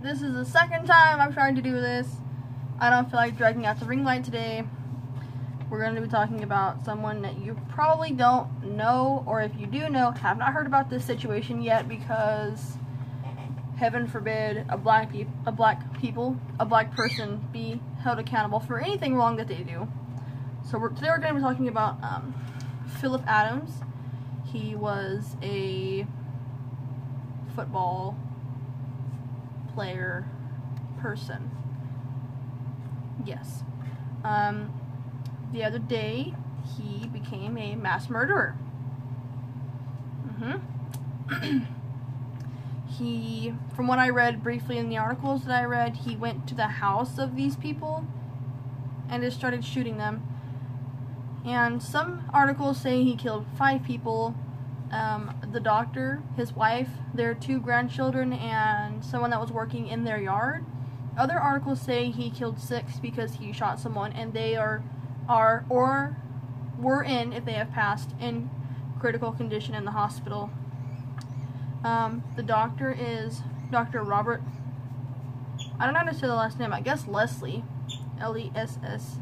This is the second time I'm trying to do this. I don't feel like dragging out the ring light today. We're going to be talking about someone that you probably don't know, or if you do know, have not heard about this situation yet because heaven forbid a black pe- a black people, a black person be held accountable for anything wrong that they do. So we're, today we're going to be talking about um, Phillip Adams. He was a football player person. Yes. Um, the other day, he became a mass murderer. hmm he, from what I read briefly in the articles that I read, he went to the house of these people and just started shooting them. And some articles say he killed five people. Um, the doctor, his wife, their two grandchildren, and someone that was working in their yard. Other articles say he killed six because he shot someone, and they are, are or were in, if they have passed, in critical condition in the hospital. Um, the doctor is Dr. Robert. I don't know how to say the last name. I guess Leslie, L E S S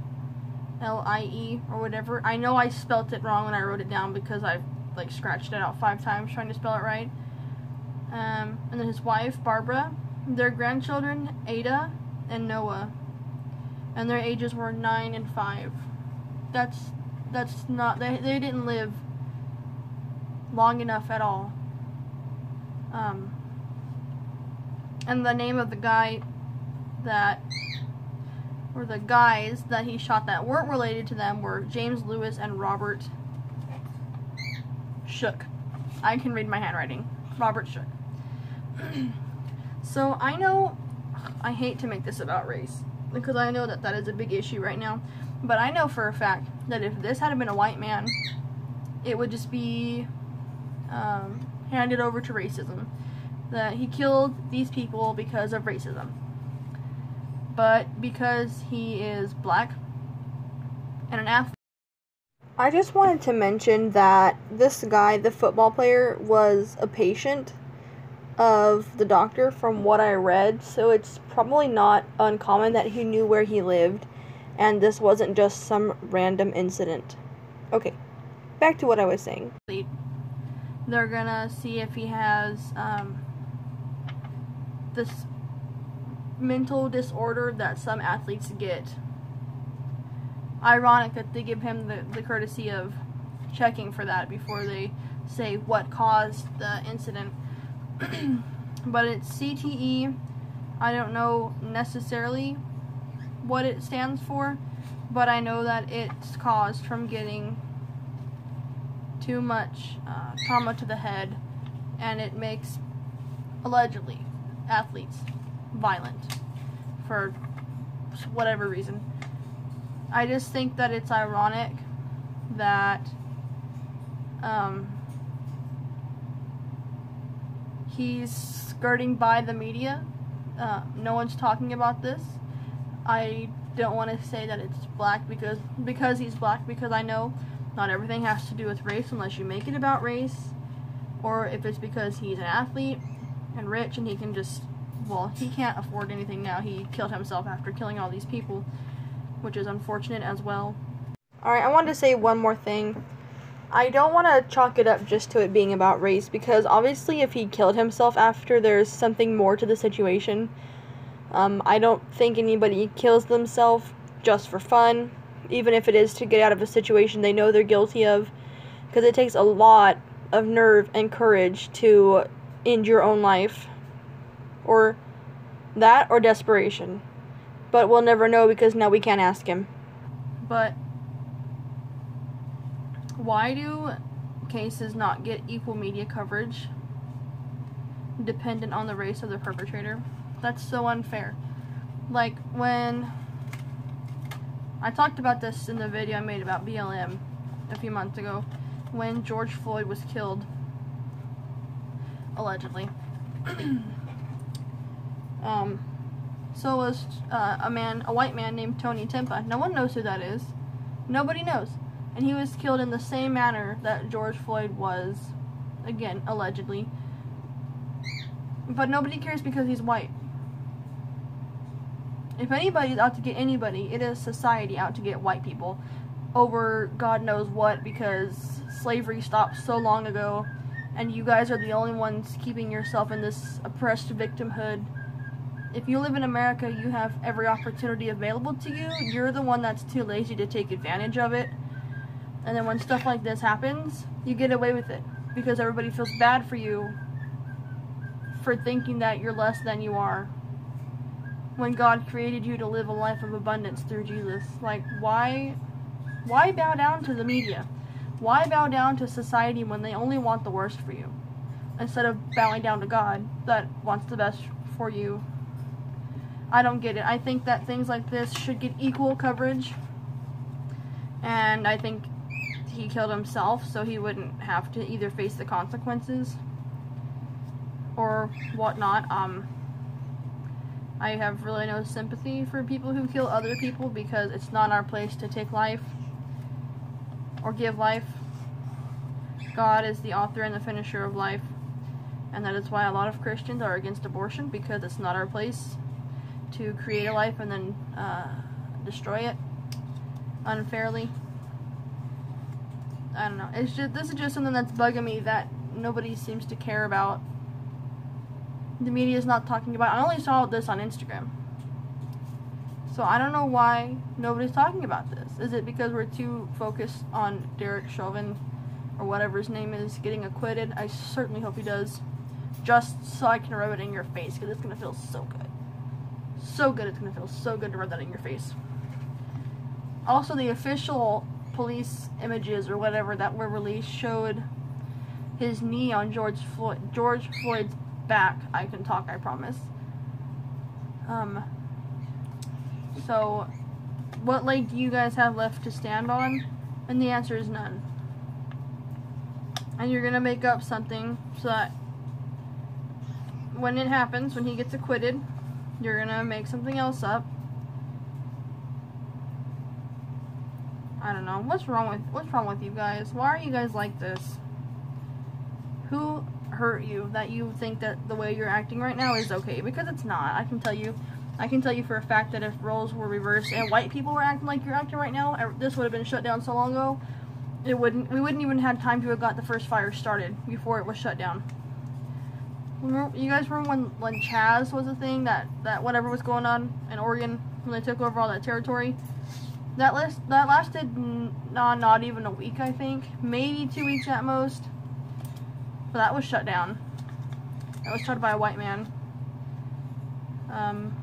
L I E or whatever. I know I spelt it wrong when I wrote it down because I've like scratched it out five times trying to spell it right. Um, and then his wife Barbara, their grandchildren Ada and Noah, and their ages were nine and five. That's that's not they they didn't live long enough at all. Um, and the name of the guy that or the guys that he shot that weren't related to them were James Lewis and Robert Shook. I can read my handwriting. Robert Shook. so I know I hate to make this about race because I know that that is a big issue right now. But I know for a fact that if this had been a white man, it would just be um, handed over to racism. That he killed these people because of racism. But because he is black and an athlete. I just wanted to mention that this guy, the football player, was a patient of the doctor from what I read, so it's probably not uncommon that he knew where he lived and this wasn't just some random incident. Okay, back to what I was saying. They're gonna see if he has um, this mental disorder that some athletes get. Ironic that they give him the, the courtesy of checking for that before they say what caused the incident. but it's CTE. I don't know necessarily what it stands for, but I know that it's caused from getting too much uh, trauma to the head, and it makes, allegedly, athletes violent for whatever reason. I just think that it's ironic that um, he's skirting by the media. Uh, no one's talking about this. I don't want to say that it's black because because he's black because I know not everything has to do with race unless you make it about race or if it's because he's an athlete and rich and he can just well he can't afford anything now. He killed himself after killing all these people which is unfortunate as well. Alright I wanted to say one more thing. I don't want to chalk it up just to it being about race because obviously if he killed himself after there's something more to the situation. Um, I don't think anybody kills themselves just for fun, even if it is to get out of a situation they know they're guilty of, because it takes a lot of nerve and courage to end your own life, or that, or desperation. But we'll never know because now we can't ask him. But why do cases not get equal media coverage dependent on the race of the perpetrator? That's so unfair. Like, when I talked about this in the video I made about BLM a few months ago, when George Floyd was killed, allegedly. um, so was uh, a man, a white man named Tony Timpa. No one knows who that is. Nobody knows. And he was killed in the same manner that George Floyd was Again, allegedly. But nobody cares because he's white. If anybody's out to get anybody, it is society out to get white people over God knows what because slavery stopped so long ago and you guys are the only ones keeping yourself in this oppressed victimhood. If you live in America, you have every opportunity available to you. You're the one that's too lazy to take advantage of it. And then when stuff like this happens, you get away with it because everybody feels bad for you for thinking that you're less than you are. When God created you to live a life of abundance through Jesus. Like, why why bow down to the media? Why bow down to society when they only want the worst for you? Instead of bowing down to God that wants the best for you. I don't get it. I think that things like this should get equal coverage. And I think he killed himself so he wouldn't have to either face the consequences or whatnot. Um, I have really no sympathy for people who kill other people because it's not our place to take life or give life. God is the author and the finisher of life. And that is why a lot of Christians are against abortion because it's not our place to create a life and then uh, destroy it unfairly. I don't know. It's just this is just something that's bugging me that nobody seems to care about. The media is not talking about. I only saw this on Instagram. So I don't know why nobody's talking about this. Is it because we're too focused on Derek Chauvin or whatever his name is getting acquitted? I certainly hope he does. Just so I can rub it in your face because it's going to feel so good. So good. It's going to feel so good to rub that in your face. Also, the official police images or whatever that were released showed his knee on George Floyd, George Floyd's back. I can talk, I promise. Um, so, what leg do you guys have left to stand on? And the answer is none. And you're going to make up something so that when it happens, when he gets acquitted, you're to make something else up. I don't know. What's wrong with what's wrong with you guys? Why are you guys like this? Who hurt you that you think that the way you're acting right now is okay? Because it's not. I can tell you I can tell you for a fact that if roles were reversed and white people were acting like you're acting right now, this would have been shut down so long ago. It wouldn't. We wouldn't even have time to have got the first fire started before it was shut down. You guys remember when when Chaz was a thing that that whatever was going on in Oregon when they took over all that territory? That list that lasted not not even a week, I think, maybe two weeks at most. But that was shut down. That was started by a white man. Um,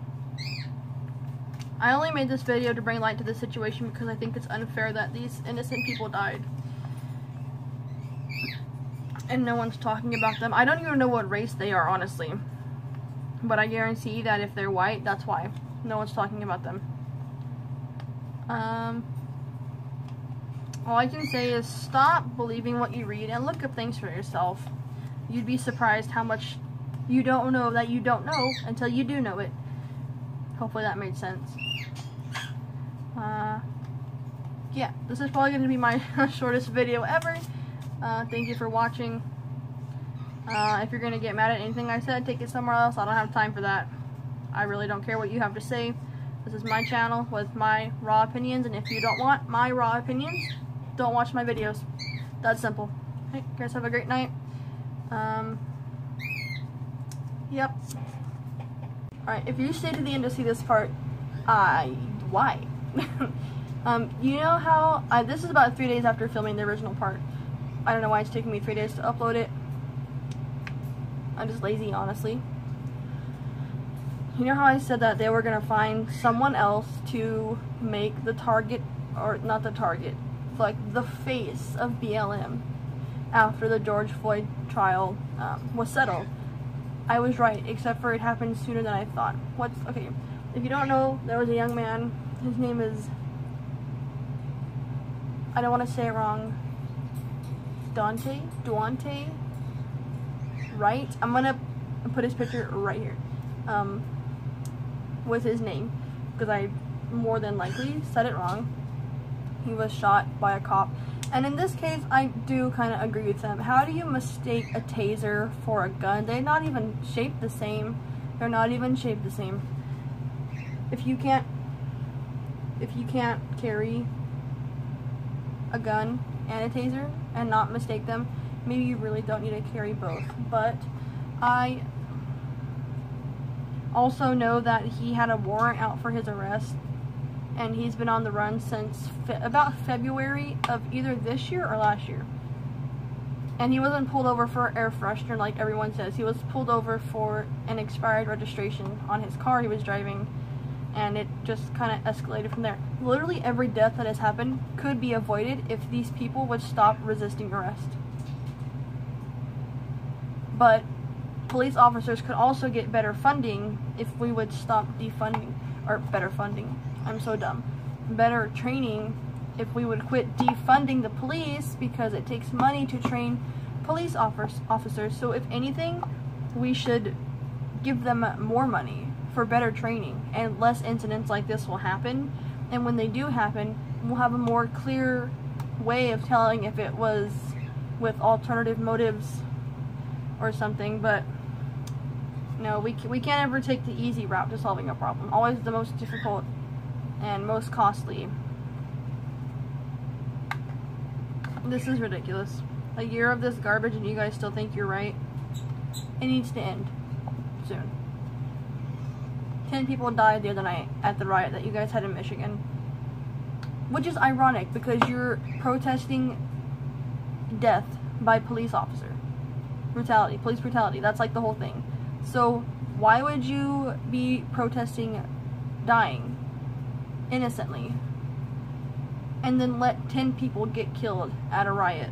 I only made this video to bring light to the situation because I think it's unfair that these innocent people died. And no one's talking about them. I don't even know what race they are, honestly. But I guarantee that if they're white, that's why. No one's talking about them. Um, all I can say is stop believing what you read and look up things for yourself. You'd be surprised how much you don't know that you don't know until you do know it. Hopefully that made sense. Uh, yeah, this is probably going to be my shortest video ever. Uh, thank you for watching. Uh, if you're going to get mad at anything I said, take it somewhere else. I don't have time for that. I really don't care what you have to say. This is my channel with my raw opinions, and if you don't want my raw opinions, don't watch my videos. That's simple. Hey, guys have a great night. Um, yep. Alright, if you stay to the end to see this part, I, why? um, you know how, uh, this is about three days after filming the original part. I don't know why it's taking me three days to upload it. I'm just lazy, honestly. You know how I said that they were going to find someone else to make the target, or not the target, like the face of BLM after the George Floyd trial um, was settled. I was right, except for it happened sooner than I thought. What's, okay, if you don't know, there was a young man his name is, I don't want to say it wrong, Dante, Duante, right? I'm to put his picture right here, um, with his name, because I more than likely said it wrong. He was shot by a cop, And in this case, I do kind of agree with them. How do you mistake a taser for a gun? They're not even shaped the same. They're not even shaped the same. If you can't, if you can't carry a gun and a taser and not mistake them, maybe you really don't need to carry both. But I also know that he had a warrant out for his arrest and he's been on the run since fe about February of either this year or last year. And he wasn't pulled over for air freshener like everyone says. He was pulled over for an expired registration on his car he was driving and it just kind of escalated from there. Literally every death that has happened could be avoided if these people would stop resisting arrest. But police officers could also get better funding if we would stop defunding, or better funding, I'm so dumb, better training if we would quit defunding the police because it takes money to train police officers. So if anything, we should give them more money for better training and less incidents like this will happen. And when they do happen, we'll have a more clear way of telling if it was with alternative motives or something. But no, we, we can't ever take the easy route to solving a problem. Always the most difficult and most costly. This is ridiculous. A year of this garbage and you guys still think you're right? It needs to end soon. 10 people died the other night at the riot that you guys had in Michigan. Which is ironic because you're protesting death by police officer. Brutality, police brutality. That's like the whole thing. So why would you be protesting dying innocently and then let 10 people get killed at a riot?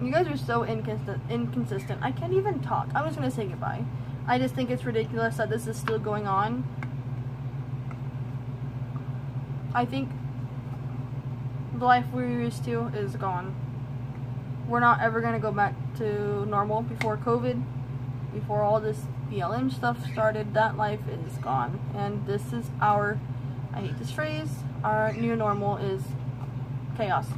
You guys are so inconsistent. inconsistent. I can't even talk. I'm just going to say goodbye. I just think it's ridiculous that this is still going on. I think the life we're used to is gone. We're not ever going to go back to normal before COVID, before all this BLM stuff started. That life is gone. And this is our, I hate this phrase, our new normal is chaos.